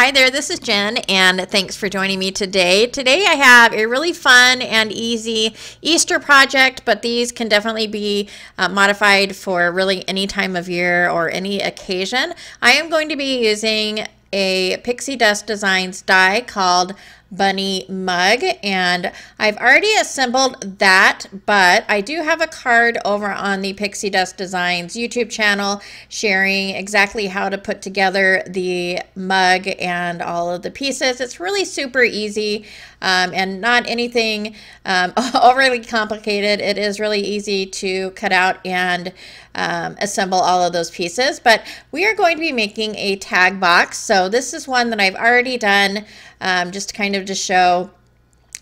Hi there, this is Jen, and thanks for joining me today. Today I have a really fun and easy Easter project, but these can definitely be uh, modified for really any time of year or any occasion. I am going to be using a Pixie Dust Designs die called bunny mug and I've already assembled that but I do have a card over on the Pixie Dust Designs YouTube channel sharing exactly how to put together the mug and all of the pieces. It's really super easy um, and not anything um, overly complicated. It is really easy to cut out and um, assemble all of those pieces but we are going to be making a tag box so this is one that I've already done um, just kind of to show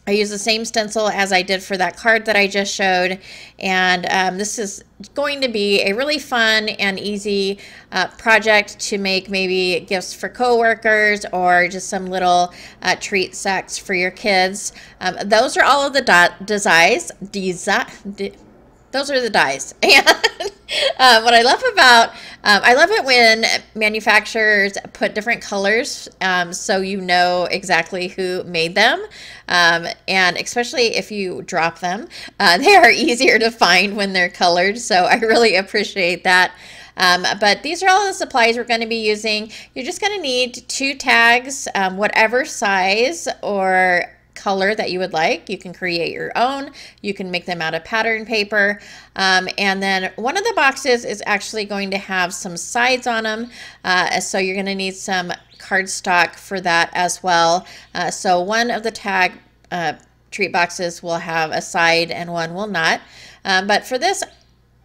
I use the same stencil as I did for that card that I just showed and um, this is going to be a really fun and easy uh, project to make maybe gifts for coworkers or just some little uh, treat sets for your kids. Um, those are all of the designs. Desi those are the dies. And um, what I love about, um, I love it when manufacturers put different colors um, so you know exactly who made them. Um, and especially if you drop them, uh, they are easier to find when they're colored. So I really appreciate that. Um, but these are all the supplies we're going to be using. You're just going to need two tags, um, whatever size or color that you would like. You can create your own. You can make them out of pattern paper. Um, and then one of the boxes is actually going to have some sides on them. Uh, so you're going to need some cardstock for that as well. Uh, so one of the tag uh, treat boxes will have a side and one will not. Um, but for this,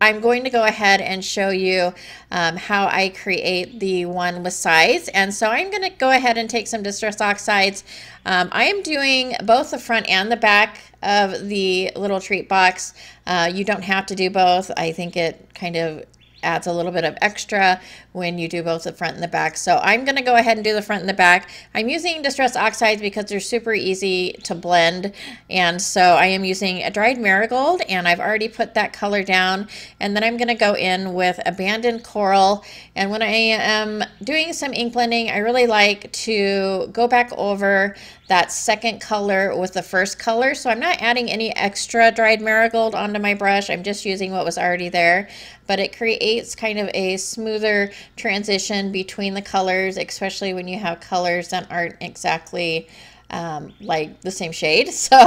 I'm going to go ahead and show you um, how I create the one with sides. And so I'm going to go ahead and take some Distress Oxides. Um, I am doing both the front and the back of the little treat box. Uh, you don't have to do both. I think it kind of adds a little bit of extra when you do both the front and the back. So I'm going to go ahead and do the front and the back. I'm using Distress Oxides because they're super easy to blend. And so I am using a dried marigold and I've already put that color down. And then I'm going to go in with Abandoned Coral. And when I am doing some ink blending, I really like to go back over that second color with the first color. So I'm not adding any extra dried marigold onto my brush. I'm just using what was already there. But it creates kind of a smoother transition between the colors, especially when you have colors that aren't exactly um, like the same shade. So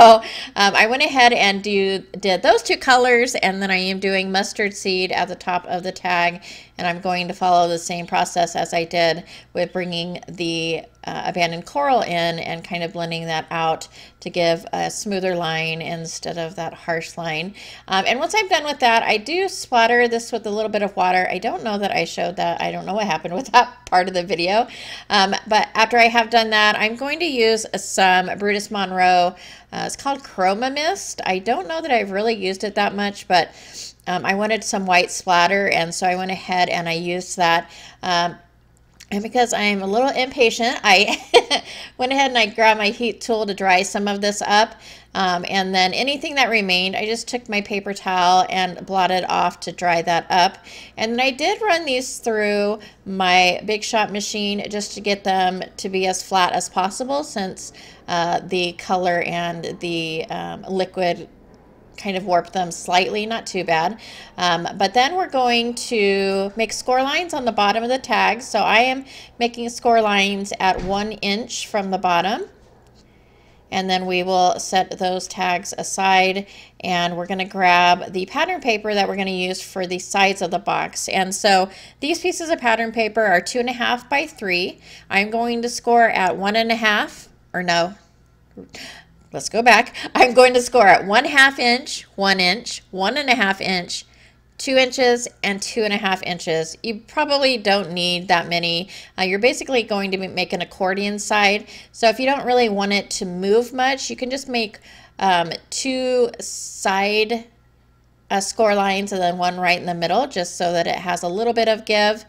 um, I went ahead and do did those two colors and then I am doing mustard seed at the top of the tag and I'm going to follow the same process as I did with bringing the uh, abandoned coral in and kind of blending that out to give a smoother line instead of that harsh line. Um, and once I'm done with that, I do splatter this with a little bit of water. I don't know that I showed that. I don't know what happened with that part of the video. Um, but after I have done that, I'm going to use some Brutus Monroe. Uh, it's called Chroma Mist. I don't know that I've really used it that much, but um, I wanted some white splatter, and so I went ahead and I used that. Um, and because I am a little impatient, I went ahead and I grabbed my heat tool to dry some of this up. Um, and then anything that remained, I just took my paper towel and blotted off to dry that up. And then I did run these through my Big Shot machine just to get them to be as flat as possible since uh, the color and the um, liquid kind of warp them slightly, not too bad. Um, but then we're going to make score lines on the bottom of the tag. So I am making score lines at one inch from the bottom. And then we will set those tags aside and we're going to grab the pattern paper that we're going to use for the sides of the box. And so these pieces of pattern paper are two and a half by three. I'm going to score at one and a half, or no, let's go back. I'm going to score at one half inch, one inch, one and a half inch, two inches, and two and a half inches. You probably don't need that many. Uh, you're basically going to make an accordion side. So if you don't really want it to move much, you can just make um, two side uh, score lines and then one right in the middle just so that it has a little bit of give.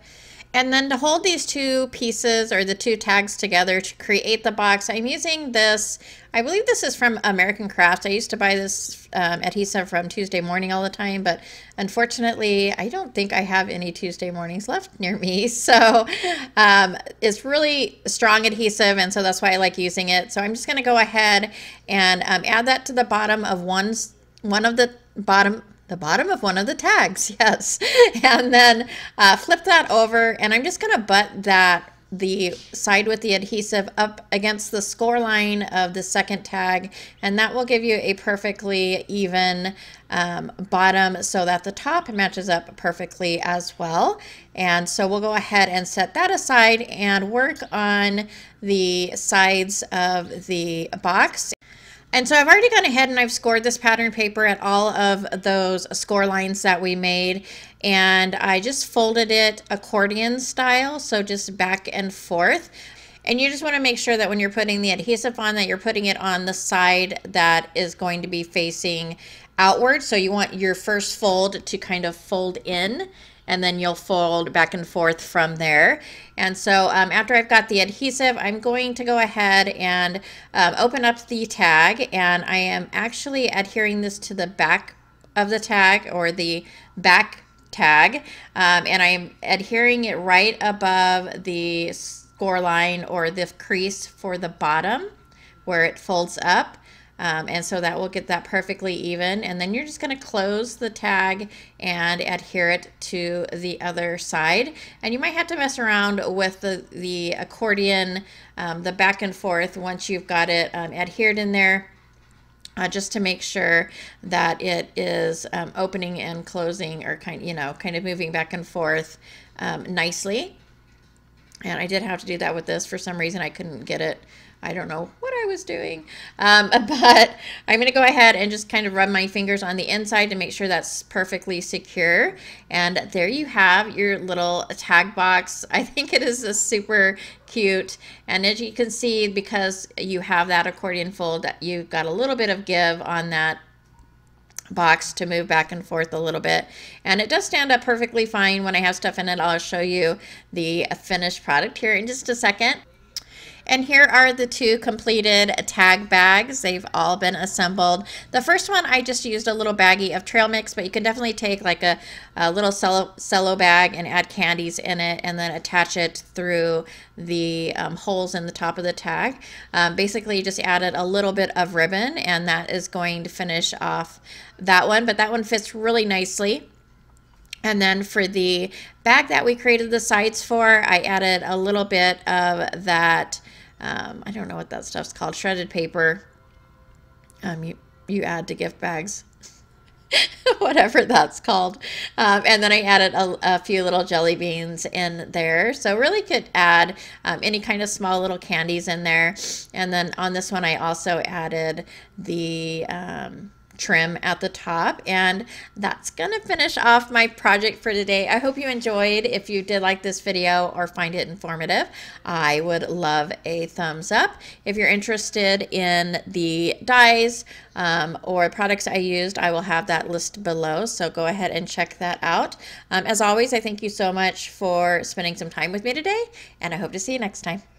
And then to hold these two pieces or the two tags together to create the box, I'm using this, I believe this is from American Crafts. I used to buy this um, adhesive from Tuesday Morning all the time, but unfortunately, I don't think I have any Tuesday mornings left near me. So um, it's really strong adhesive, and so that's why I like using it. So I'm just going to go ahead and um, add that to the bottom of one, one of the bottom the bottom of one of the tags, yes. And then uh, flip that over and I'm just gonna butt that the side with the adhesive up against the score line of the second tag and that will give you a perfectly even um, bottom so that the top matches up perfectly as well and so we'll go ahead and set that aside and work on the sides of the box and so I've already gone ahead and I've scored this pattern paper at all of those score lines that we made. And I just folded it accordion style, so just back and forth. And you just want to make sure that when you're putting the adhesive on that you're putting it on the side that is going to be facing outward. So you want your first fold to kind of fold in and then you'll fold back and forth from there. And so um, after I've got the adhesive, I'm going to go ahead and um, open up the tag and I am actually adhering this to the back of the tag or the back tag um, and I'm adhering it right above the score line or the crease for the bottom where it folds up. Um, and so that will get that perfectly even. And then you're just going to close the tag and adhere it to the other side. And you might have to mess around with the, the accordion, um, the back and forth once you've got it um, adhered in there. Uh, just to make sure that it is um, opening and closing or kind you know kind of moving back and forth um, nicely and I did have to do that with this for some reason I couldn't get it I don't know I was doing. Um, but I'm going to go ahead and just kind of rub my fingers on the inside to make sure that's perfectly secure. And there you have your little tag box. I think it is a super cute. And as you can see, because you have that accordion fold, you've got a little bit of give on that box to move back and forth a little bit and it does stand up perfectly fine when I have stuff in it I'll show you the finished product here in just a second and here are the two completed tag bags. They've all been assembled. The first one, I just used a little baggie of trail mix, but you can definitely take like a, a little cello, cello bag and add candies in it and then attach it through the um, holes in the top of the tag. Um, basically, just added a little bit of ribbon and that is going to finish off that one, but that one fits really nicely. And then for the bag that we created the sides for, I added a little bit of that um, I don't know what that stuff's called, shredded paper. Um, you, you add to gift bags. whatever that's called. Um, and then I added a, a, few little jelly beans in there. So really could add um, any kind of small little candies in there. And then on this one, I also added the um, trim at the top. And that's gonna finish off my project for today. I hope you enjoyed. If you did like this video or find it informative I would love a thumbs up. If you're interested in the dies um, or products I used I will have that list below. So go ahead and check that out. Um, as always I thank you so much for spending some time with me today and I hope to see you next time